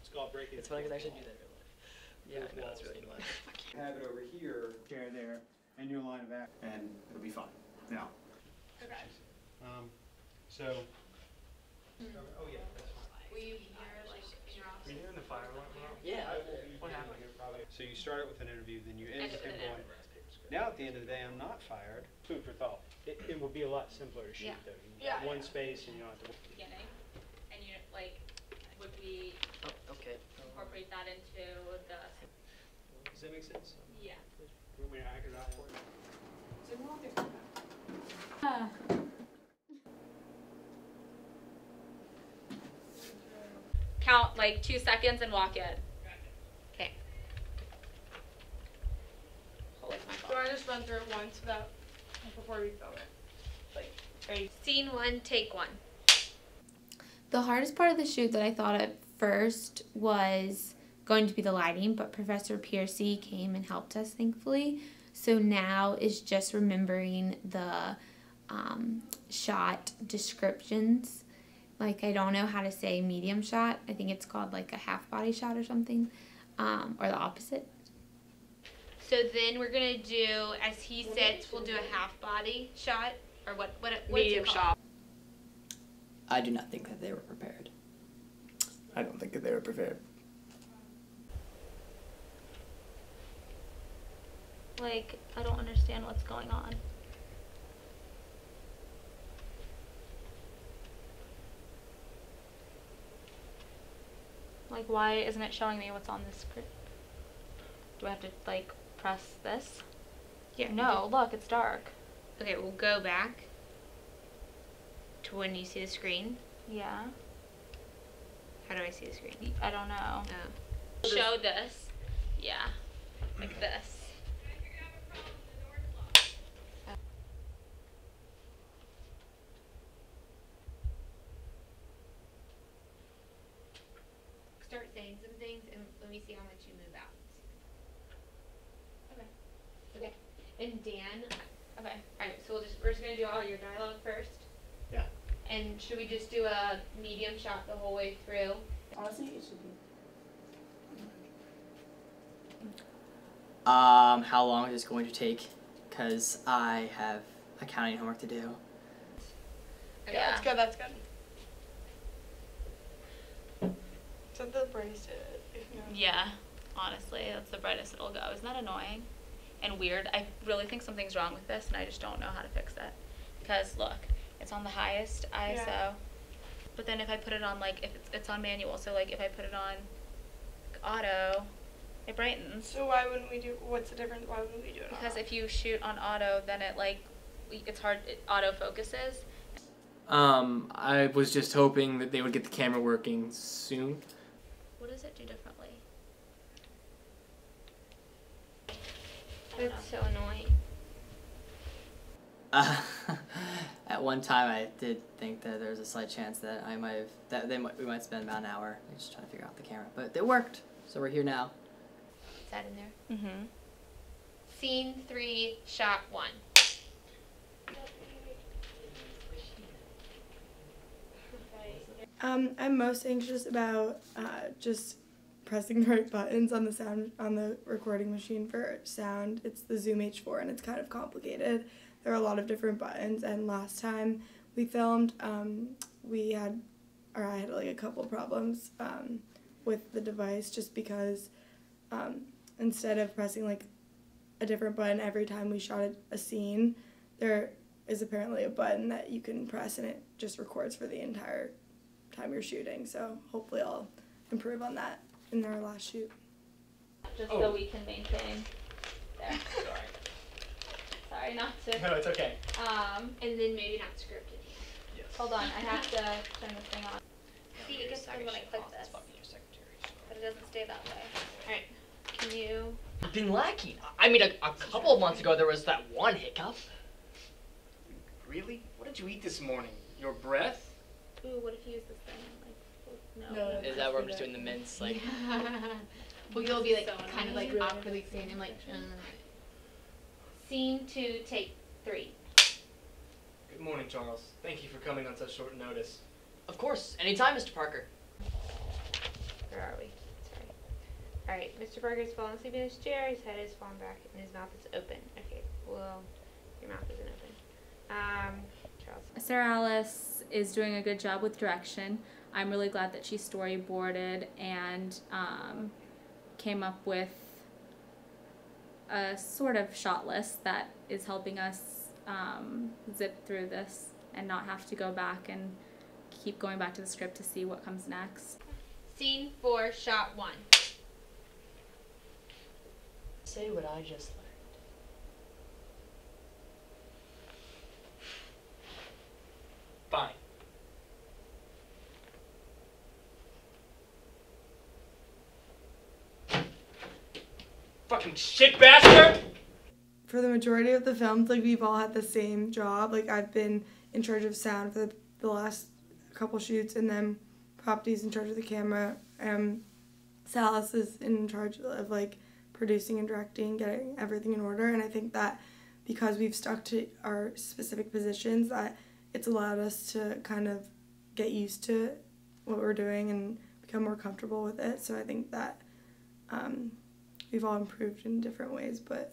It's called breaking. It's funny because I fourth should do that in real life. Yeah, I know, it's really annoying. Have it over here, chair there, and your line of act, and it'll be fine. Now, Okay. Um, so. Oh, yeah, that's fine. Will you be here, like, in your office? Are you doing the fire alarm now? Yeah. I will be What happened? here probably. So you start it with an interview, then you end End with it him with an going, now at the end of the day, I'm not fired. Food for thought. It, it would be a lot simpler to shoot Yeah. though. You Yeah. got One space and you don't have to. Beginning, and you, like, would we Oh, okay. incorporate that into the, Does that make sense? yeah. Want me to hack it out for you? Uh. Count like two seconds and walk in. Okay. Hold my Do phone. I just run through it once without, before we film it? Like, ready? Scene one, take one. The hardest part of the shoot that I thought at first was going to be the lighting, but Professor Piercy came and helped us, thankfully. So now is just remembering the um, shot descriptions. Like, I don't know how to say medium shot. I think it's called like a half body shot or something, um, or the opposite. So then we're gonna do, as he sits, we'll do a half body shot, or what, what, what's Medium shot. I do not think that they were prepared. I don't think that they were prepared. Like, I don't understand what's going on. Like, why isn't it showing me what's on the screen? Do I have to, like, press this? Yeah. No, look, it's dark. Okay, we'll go back to when you see the screen. Yeah. How do I see the screen? I don't know. Oh. Show this. Yeah. Like this. Me see how much you move out. Okay. Okay. And Dan, okay. Alright, so we'll just, we're just gonna do all your dialogue first. Yeah. And should we just do a medium shot the whole way through? Honestly, it should be. Um, how long is this going to take? Because I have accounting homework to do. Yeah, that's good, that's good. Is that the brightest Yeah, honestly, that's the brightest it'll go. Isn't that annoying and weird? I really think something's wrong with this, and I just don't know how to fix it. Because look, it's on the highest ISO, Yeah. but then if I put it on like if it's, it's on manual, so like if I put it on auto, it brightens. So why wouldn't we do, what's the difference, why wouldn't we do it Because auto? if you shoot on auto, then it like it's hard. It auto focuses. Um, I was just hoping that they would get the camera working soon. What does it do differently? It's so annoying. Uh, at one time, I did think that there was a slight chance that I might have that they might, we might spend about an hour just trying to figure out the camera, but it worked. So we're here now. Is that in there? Mm-hmm. Scene three, shot one. Um, I'm most anxious about uh, just pressing the right buttons on the sound on the recording machine for sound. It's the Zoom H4 and it's kind of complicated. There are a lot of different buttons and last time we filmed, um, we had or I had like a couple problems um, with the device just because um, instead of pressing like a different button every time we shot a, a scene, there is apparently a button that you can press and it just records for the entire time you're shooting. So hopefully I'll improve on that in our last shoot. Just Oh. so we can maintain. There. Sorry. Sorry, not to. No, it's okay. Um, and then maybe not scripted. Yes. Hold on, I have to turn this thing on. See, it gets weird when I click this, Fucking your secretary. but it doesn't stay that way. Alright, can you? I've Been lacking. I mean, a, a couple of months ago there was that one hiccup. Really? What did you eat this morning? Your breath? Ooh, what if you use this thing? Like, no. No, Is that where I'm just doing the mints? Like, well, you'll be like So kind of like annoying. awkwardly standing like. Um. Scene two, take three. Good morning, Charles. Thank you for coming on such short notice. of course, anytime, Mr. Parker. Where are we? Sorry. All right, Mr. Parker's fallen asleep in his chair. His head is fallen back, and his mouth is open. Okay, well, your mouth isn't open. Um, Charles. Sarah Alice is doing a good job with direction. I'm really glad that she storyboarded and um, came up with a sort of shot list that is helping us um, zip through this and not have to go back and keep going back to the script to see what comes next. Scene four, shot one. Say what I just learned. Fine. Fucking shit bastard! for the majority of the films, like we've all had the same job. Like I've been in charge of sound for the, the last couple shoots, and then Propty's in charge of the camera. Um, Salas is in charge of like producing and directing, getting everything in order. And I think that because we've stuck to our specific positions, that it's allowed us to kind of get used to what we're doing and become more comfortable with it. So I think that um, we've all improved in different ways, but.